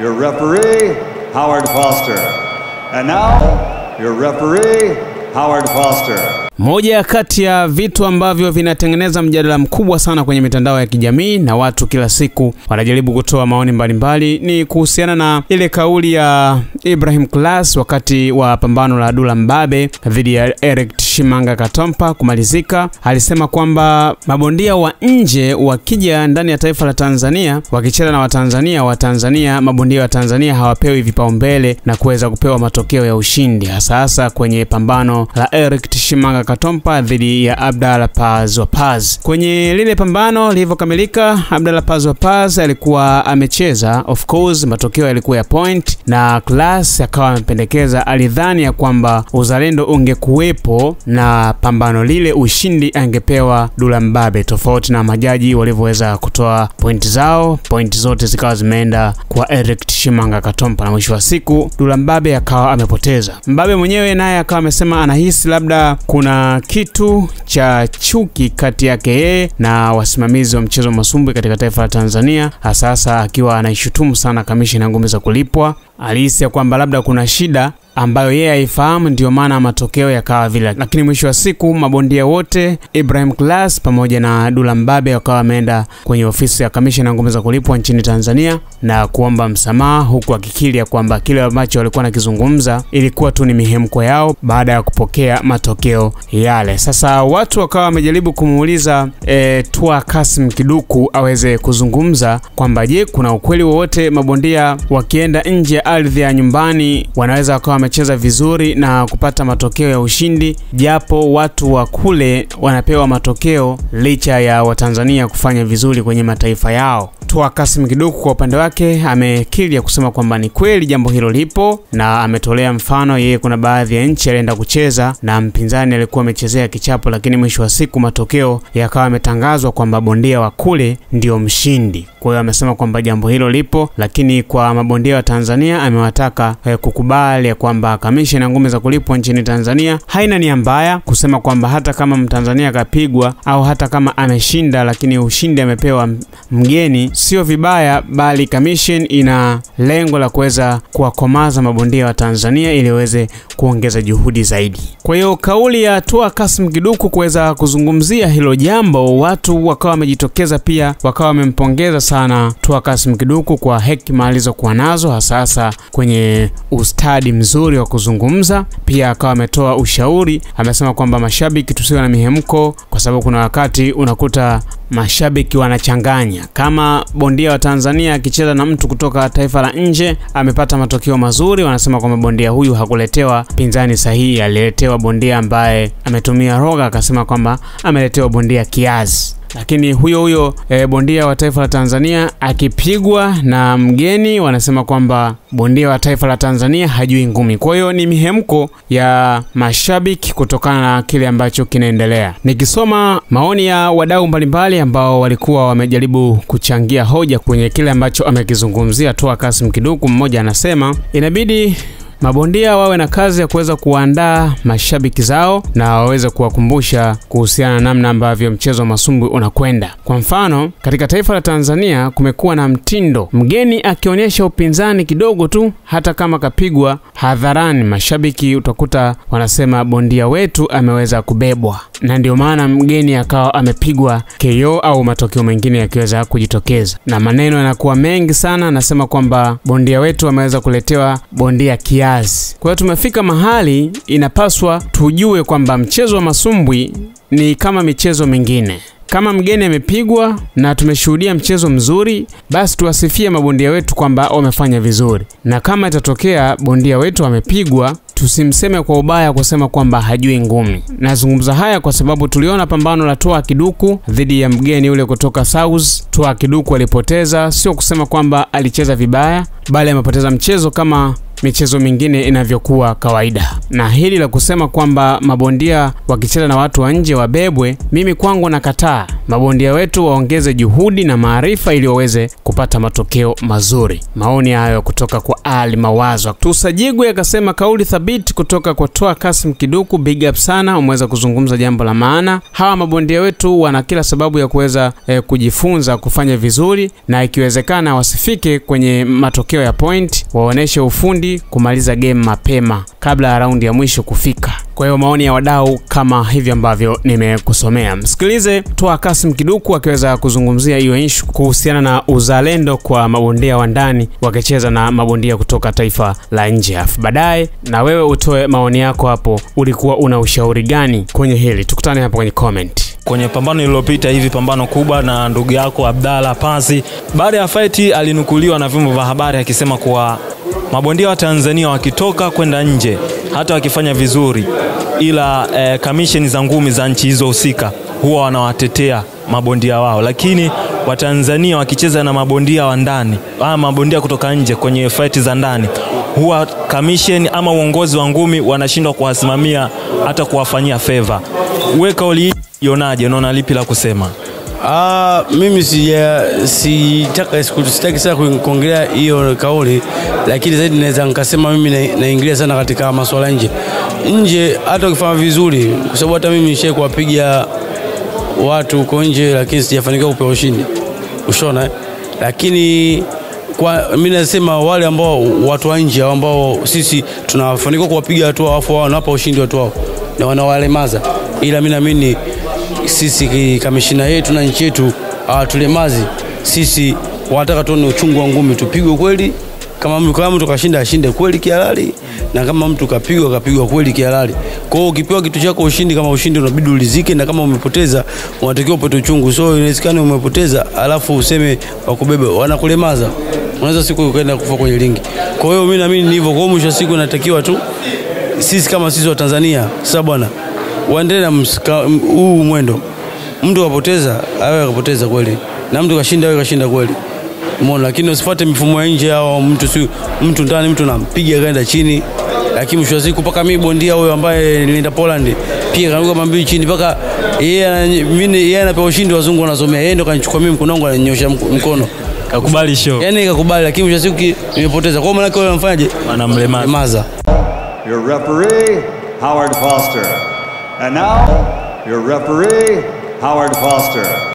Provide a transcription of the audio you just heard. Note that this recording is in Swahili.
your referee, Howard Foster. And now, your referee, Howard Foster. Moja kati ya vitu ambavyo vinatengeneza mjadala mkubwa sana kwenye mitandao ya kijamii na watu kila siku wanajaribu kutoa maoni mbalimbali mbali, ni kuhusiana na ile kauli ya Ibrahim Klas wakati wa pambano la Dula Mbabe dhidi ya Eric Shimanga Katompa kumalizika. Alisema kwamba mabondia wa nje wakija ndani ya taifa la Tanzania wakicheza na Watanzania, Watanzania, mabondia wa Tanzania hawapewi vipaumbele na kuweza kupewa matokeo ya ushindi, hasa hasa kwenye pambano la Eric Shimanga Katompa dhidi ya Abdalla Paz wa Paz. Kwenye lile pambano lilivyokamilika, Abdalla Paz wa Paz alikuwa amecheza, of course matokeo yalikuwa ya point, na Class akawa amependekeza, alidhani ya kwamba uzalendo ungekuwepo na pambano lile ushindi angepewa Dula Mbabe, tofauti na majaji walivyoweza kutoa pointi zao. Pointi zote zikawa zimeenda kwa Eric Tshimanga Katompa, na mwisho wa siku Dula Mbabe akawa amepoteza. Mbabe mwenyewe naye akawa amesema anahisi labda kuna kitu cha chuki kati yake yeye na wasimamizi wa mchezo masumbwi katika taifa la Tanzania, hasa akiwa anaishutumu sana kamishina ngumi za kulipwa. Alihisi ya labda kuna shida ambayo yeye haifahamu, ndiyo maana matokeo yakawa vile. Lakini mwisho wa siku mabondia wote Ibrahim Class pamoja na Dula Mbabe wakawa wameenda kwenye ofisi ya kamishina ngome za kulipwa nchini Tanzania na kuomba msamaha, huku akikiri ya kwamba kile ambacho walikuwa nakizungumza ilikuwa tu ni mihemko yao baada ya kupokea matokeo yale. Sasa watu wakawa wamejaribu kumuuliza e, Tua Kasim Kiduku aweze kuzungumza kwamba je, kuna ukweli wowote mabondia wakienda nje ya ardhi ya nyumbani wanaweza wakawa wamecheza vizuri na kupata matokeo ya ushindi, japo watu wa kule wanapewa matokeo licha ya Watanzania kufanya vizuri kwenye mataifa yao. Tua Kasim Kiduku kwa upande wake amekiri ya kusema kwamba ni kweli jambo hilo lipo, na ametolea mfano yeye, kuna baadhi ya nchi alienda kucheza na mpinzani alikuwa amechezea kichapo, lakini mwisho wa siku matokeo yakawa yametangazwa kwamba bondia wa kule ndio mshindi. Kwa hiyo amesema kwamba jambo hilo lipo, lakini kwa mabondia wa Tanzania amewataka eh, kukubali ya kwamba kamishina ngumi za kulipwa nchini Tanzania haina nia mbaya, kusema kwamba hata kama mtanzania akapigwa au hata kama ameshinda, lakini ushindi amepewa mgeni sio vibaya, bali commission ina lengo la kuweza kuwakomaza mabondia wa Tanzania ili waweze kuongeza juhudi zaidi. Kwa hiyo kauli ya Tua Kasim Kiduku kuweza kuzungumzia hilo jambo, watu wakawa wamejitokeza pia wakawa wamempongeza sana Tua Kasim Kiduku kwa hekima alizokuwa nazo, hasa hasa kwenye ustadi mzuri wa kuzungumza. Pia akawa ametoa ushauri, amesema kwamba mashabiki tusiwe na mihemko, kwa sababu kuna wakati unakuta mashabiki wanachanganya. Kama bondia wa Tanzania akicheza na mtu kutoka taifa la nje amepata matokeo mazuri, wanasema kwamba bondia huyu hakuletewa pinzani sahihi, aliletewa bondia ambaye ametumia roga, akasema kwamba ameletewa bondia kiazi lakini huyo huyo e, bondia wa taifa la Tanzania akipigwa na mgeni, wanasema kwamba bondia wa taifa la Tanzania hajui ngumi. Kwa hiyo ni mihemko ya mashabiki kutokana na kile ambacho kinaendelea. Nikisoma maoni ya wadau mbalimbali ambao walikuwa wamejaribu kuchangia hoja kwenye kile ambacho amekizungumzia Tua Kasim Kiduku, mmoja anasema inabidi mabondia wawe na kazi ya kuweza kuwaandaa mashabiki zao na waweze kuwakumbusha kuhusiana na namna ambavyo mchezo wa masumbwi unakwenda. Kwa mfano, katika taifa la Tanzania kumekuwa na mtindo, mgeni akionyesha upinzani kidogo tu, hata kama kapigwa hadharani, mashabiki utakuta wanasema bondia wetu ameweza kubebwa, na ndio maana mgeni akawa amepigwa KO au matokeo mengine yakiweza kujitokeza, na maneno yanakuwa mengi sana, anasema kwamba bondia wetu ameweza kuletewa bondia kia kwa hiyo tumefika mahali inapaswa tujue kwamba mchezo wa masumbwi ni kama michezo mingine. Kama mgeni amepigwa na tumeshuhudia mchezo mzuri, basi tuwasifie mabondia wetu kwamba wamefanya vizuri, na kama itatokea bondia wetu amepigwa tusimseme kwa ubaya kusema kwamba hajui ngumi. Nazungumza haya kwa sababu tuliona pambano la Toa Kiduku dhidi ya mgeni ule kutoka South. Toa Kiduku alipoteza, sio kusema kwamba alicheza vibaya, bali amepoteza mchezo kama michezo mingine inavyokuwa kawaida. Na hili la kusema kwamba mabondia wakicheza na watu wa nje wabebwe, mimi kwangu nakataa. Mabondia wetu waongeze juhudi na maarifa ili waweze kupata matokeo mazuri. Maoni hayo kutoka kwa Ali Mawazo. Tusajigwe akasema kauli thabiti kutoka kwa Toa Kasim Kiduku, big up sana, umeweza kuzungumza jambo la maana. Hawa mabondia wetu wana kila sababu ya kuweza eh, kujifunza kufanya vizuri, na ikiwezekana wasifike kwenye matokeo ya point, waoneshe ufundi kumaliza game mapema kabla ya raundi ya mwisho kufika. Kwa hiyo maoni ya wadau kama hivi ambavyo nimekusomea. Msikilize Toa Kasim Kiduku akiweza kuzungumzia hiyo issue kuhusiana na uzalendo kwa mabondia wa ndani wakicheza na mabondia kutoka taifa la nje. Afu baadaye na wewe utoe maoni yako hapo, ulikuwa una ushauri gani kwenye hili? Tukutane hapo kwenye comment. kwenye pambano lililopita hivi pambano kubwa na ndugu yako Abdalla Pasi. Baada ya faiti alinukuliwa na vyombo vya habari akisema kuwa mabondia wa Tanzania wakitoka kwenda nje hata wakifanya vizuri, ila eh, kamisheni za ngumi za nchi hizo husika huwa wanawatetea mabondia wao, lakini Watanzania wakicheza na mabondia wa ndani ama mabondia kutoka nje kwenye fight za ndani, huwa kamisheni ama uongozi wa ngumi wanashindwa kuwasimamia hata kuwafanyia favor. weka kauli hii ionaje? Unaona lipi la kusema? Ah, mimi sija sitaka sitaki sana kuongelea hiyo kauli, lakini zaidi naweza nikasema mimi na- naingilia sana katika masuala nje. Nje, hata ukifanya vizuri, kwa sababu hata mimi nishai kuwapiga watu huko nje, lakini sijafanikiwa kupewa ushindi, ushona eh? Lakini kwa mimi nasema wale ambao watu wa nje ambao sisi tunafanikiwa kuwapiga watu wao, afu wanawapa ushindi watu wao na wanawalemaza, ila mimi naamini sisi kamishina yetu na nchi yetu hawatulemazi sisi, wanataka tuone uchungu wa ngumi, tupigwe kweli. Kama mtu kama mtu kashinda ashinde kweli kihalali, na kama mtu kapigwa kapigwa kweli kihalali. Kwa hiyo ukipewa kitu chako ushindi, kama ushindi unabidi ulizike, na kama umepoteza unatakiwa upate uchungu. So inawezekana umepoteza alafu useme wakubebe, wanakulemaza, unaweza siku ukaenda kufa kwenye ringi. Kwa hiyo mimi naamini ni hivyo. Kwa hiyo mwisho siku inatakiwa tu sisi kama sisi wa Tanzania sasa bwana waendelee na msika- huu mwendo. Mtu kapoteza awe akapoteza kweli, na mtu kashinda awe kashinda kweli, umeona. Lakini usifuate mifumo ya nje au mtu si mtu ndani, mtu nampiga kaenda chini, lakini mwisho wa siku mpaka mimi bondia huyo ambaye nilienda Poland pia kanuka mambii chini mpaka yeye mimi yeye anapewa ushindi, wazungu wanasomea, yeye ndo kanichukua mimi mkono wangu ananyosha mkono, Kakubali show. yani kakubali, lakini mwisho wa siku nimepoteza. Kwa maana yake wewe unamfanyaje? Anamlemaza. Your referee, Howard Foster. And now, your referee, Howard Foster.